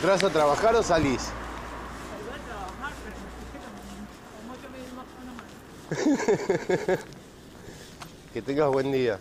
¿Entras a trabajar o salís? Salgo a trabajar, pero me como yo me di más una mano. Que tengas buen día.